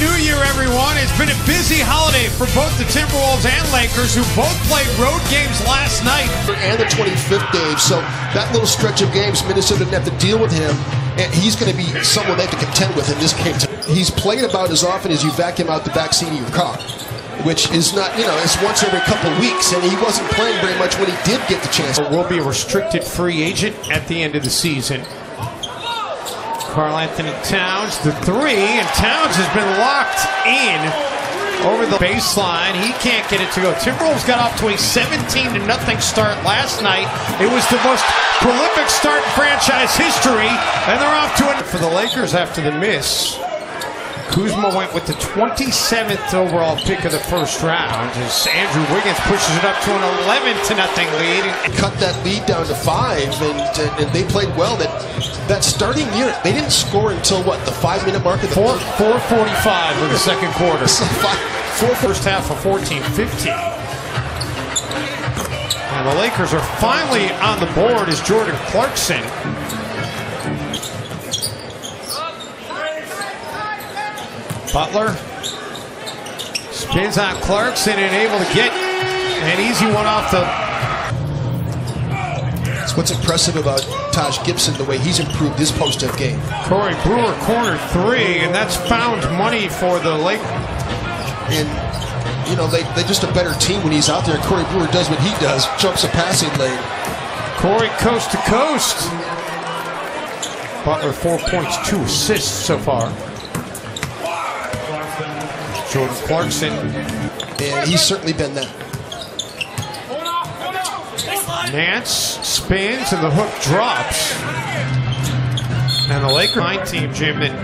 New Year, everyone. It's been a busy holiday for both the Timberwolves and Lakers, who both played road games last night. And the 25th, Dave. So that little stretch of games, Minnesota didn't have to deal with him. And he's going to be someone they have to contend with in this game. He's played about as often as you vacuum out the backseat of your car which is not, you know, it's once every couple weeks, and he wasn't playing very much when he did get the chance. Will be a restricted free agent at the end of the season. Karl-Anthony Towns, the three, and Towns has been locked in over the baseline. He can't get it to go. Timberwolves got off to a 17 to nothing start last night. It was the most prolific start in franchise history, and they're off to it for the Lakers after the miss. Kuzma went with the 27th overall pick of the first round as Andrew Wiggins pushes it up to an 11 to nothing lead. Cut that lead down to five, and, and, they played well. That that starting year, they didn't score until what the five minute mark of the Four, 4:45 of the second quarter. four, first half of 14-15. And the Lakers are finally on the board as Jordan Clarkson Butler spins on Clarkson and able to get an easy one off the. That's what's impressive about Taj Gibson, the way he's improved his post-up game. Corey Brewer corner three, and that's found money for the Lake. And you know they they're just a better team when he's out there. Corey Brewer does what he does, jumps a passing lane. Corey coast to coast. Butler four points, two assists so far. Jordan Clarkson. And he's certainly been that. Nance spins and the hook drops. And the Lakers 9 team, Jim, and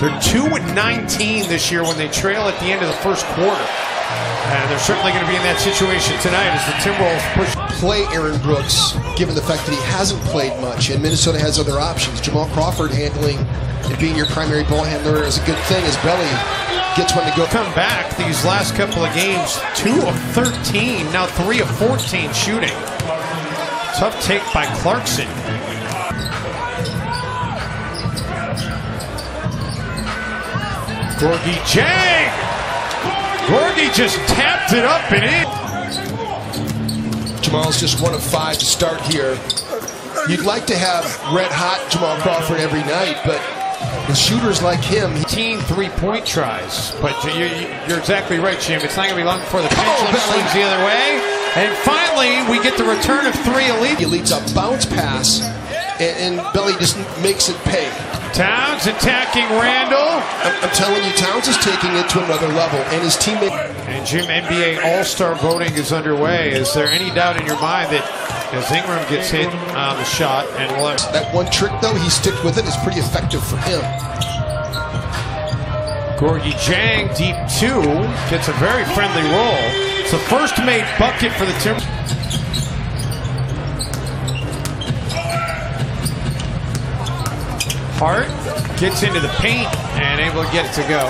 they're 2 and 19 this year when they trail at the end of the first quarter. And they're certainly going to be in that situation tonight as the Timberwolves push. Play Aaron Brooks, given the fact that he hasn't played much, and Minnesota has other options. Jamal Crawford handling and being your primary ball handler is a good thing as Belly gets one to go. Come back these last couple of games, 2 of 13, now 3 of 14 shooting. Tough take by Clarkson. Gorgui Dieng! Gorgui just tapped it up and in. Jamal's just one of five to start here. You'd like to have red hot Jamal Crawford every night, but with shooters like him, team three-point tries. But you're, you're, exactly right, Jim. It's not going to be long before the pendulum oh, swings the other way. And finally, we get the return of three elite. He leads a bounce pass, and, and Belly just makes it pay. Towns attacking Randle. I'm, I'm, telling you, Towns is taking it to another level, and his teammate. And Jim, NBA All-Star voting is underway. Is there any doubt in your mind that as Ingram gets hit on the shot and that one trick though he sticks with it is pretty effective for him. Gorgui Dieng, deep two gets a very friendly roll. It's the first made bucket for the Tim. Hart gets into the paint and able to get it to go.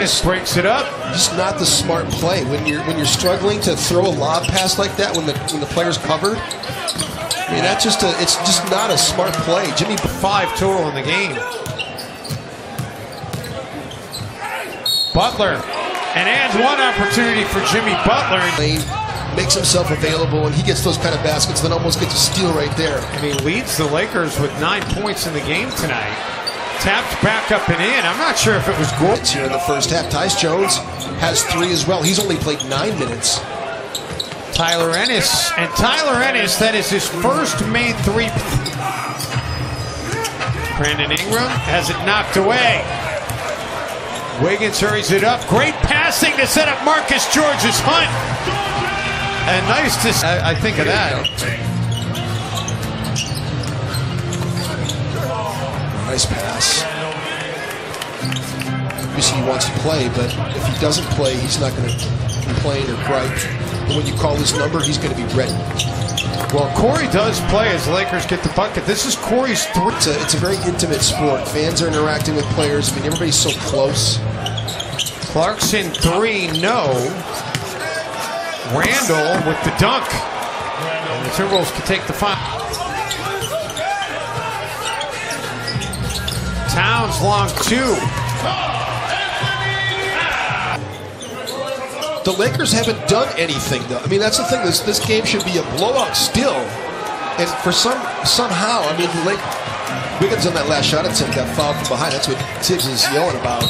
This breaks it up. Just not the smart play when you're when you're struggling to throw a lob pass like that when the when the player's covered. I mean that's just a it's just not a smart play. Jimmy five total in the game. Butler and adds one opportunity for Jimmy Butler. Makes himself available and he gets those kind of baskets, then almost gets a steal right there. And he leads the Lakers with nine points in the game tonight. Tapped back up and in. I'm not sure if it was good. Here in the first half, Tyus Jones has three as well. He's only played nine minutes. Tyler Ennis. And Tyler Ennis, that is his first made three. Brandon Ingram has it knocked away. Wiggins hurries it up. Great passing to set up Marcus Georges-Hunt. And nice to I, I think of that. Nice pass. Obviously, he wants to play, but if he doesn't play, he's not going to complain or gripe. And when you call his number, he's going to be ready. Well, Corey does play as Lakers get the bucket. This is Corey's three. It's a, it's a very intimate sport. Fans are interacting with players. I mean, everybody's so close. Clarkson three, no. Randle with the dunk. And the Timberwolves can take the final. Towns long two. The Lakers haven't done anything though. I mean, that's the thing. This this game should be a blowout still, and for some somehow, I mean, the Lake Wiggins on that last shot attempt got fouled from behind. That's what Thibs is yelling about.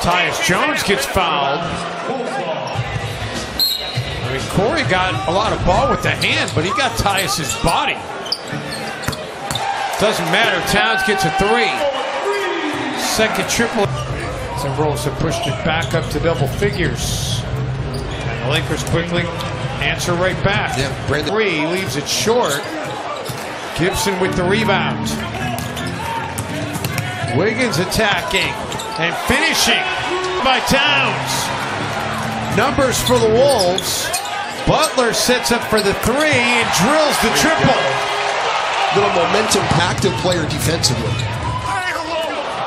Tyus Jones gets fouled. I mean, Corey got a lot of ball with the hand, but he got Tyus's body. Doesn't matter. Towns gets a three. Second triple. Timberwolves have pushed it back up to double figures. And the Lakers quickly answer right back. Yeah, Brandon. Three leaves it short. Gibson with the rebound. Wiggins attacking and finishing by Towns. Numbers for the Wolves. Butler sets up for the three and drills the triple. Little momentum active player defensively.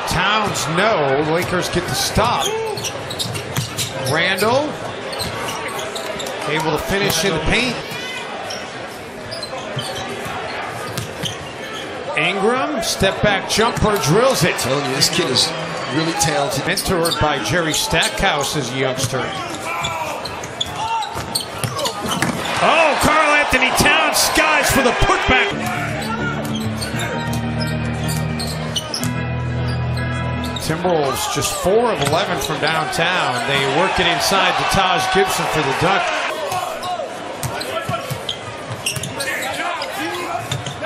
Towns no. Lakers get the stop. Randle able to finish in the paint. Ingram, step back jumper, drills it. telling you, this kid is really talented. Mentored by Jerry Stackhouse as a youngster. Oh, Carl Anthony Towns skies for the putback. Timberwolves just 4 of 11 from downtown. They work it inside to Taj Gibson for the dunk.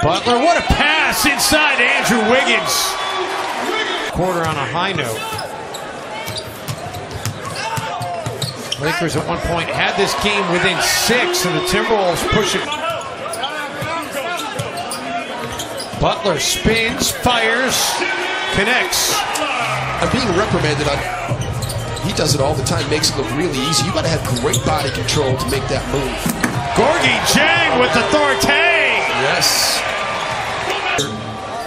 Butler, what a pass inside to Andrew Wiggins. Quarter on a high note. Lakers at one point had this game within six, and the Timberwolves push it. Butler spins, fires, connects. I'm being reprimanded on. He does it all the time, makes it look really easy. You got to have great body control to make that move. Gorgui Dieng with authority. Yes.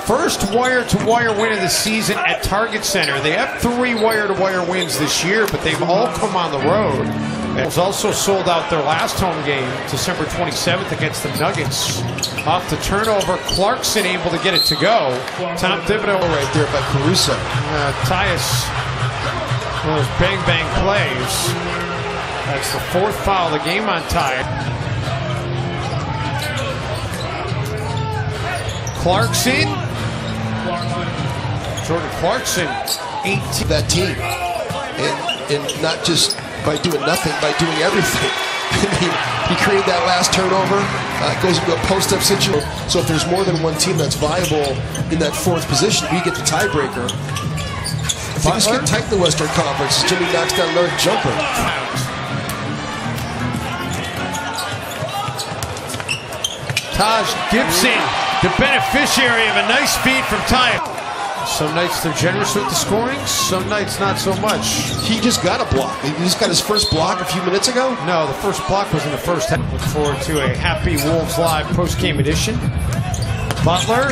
First wire-to-wire win of the season at Target Center. They have three wire-to-wire wins this year, but they've all come on the road. It was also sold out their last home game, December 27th against the Nuggets. Off the turnover, Clarkson able to get it to go. Tom Thibodeau Right there by Caruso. uh, Tyus, one of those bang bang plays. That's the fourth foul of the game on Ty. Clarkson. Jordan Clarkson, 18. That team. And, and not just by doing nothing, by doing everything. I mean, he created that last turnover. Uh, goes into a post-up situation. So if there's more than one team that's viable in that fourth position, we get the tiebreaker. Things get tight in the Western Conference. Jimmy knocks down another jumper. Taj Gibson, the beneficiary of a nice feed from Ty. Some nights they're generous with the scoring, some nights not so much. He just got a block. He just got his first block a few minutes ago. No, the first block was in the first half. Look forward to a Happy Wolves Live post-game edition. Butler,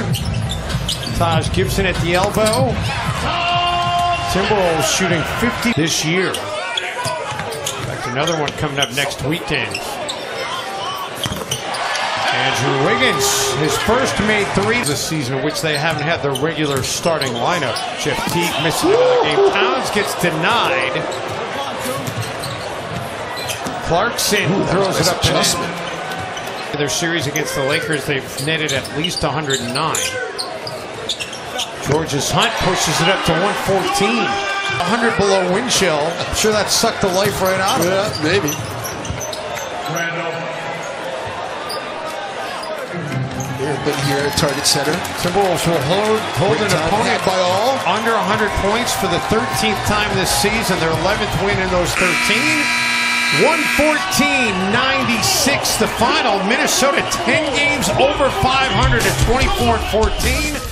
Taj Gibson at the elbow. Timberwolves shooting 50 this year. In fact, another one coming up next weekend. Andrew Wiggins, his first made three this season, which they haven't had their regular starting lineup. Jeff Teague missing another game. Towns gets denied. Clarkson Ooh, throws it up to adjustment. net. Their series against the Lakers, they've netted at least 109. Georges-Hunt pushes it up to 114. 100 below wind chill. I'm sure that sucked the life right out of him. Yeah, maybe. Here, here at Target Center. Timberwolves will hold, hold an Great time opponent by all. under 100 points for the 13th time this season. Their 11th win in those 13. 114-96 the final. Minnesota 10 games over 500 at 24 14.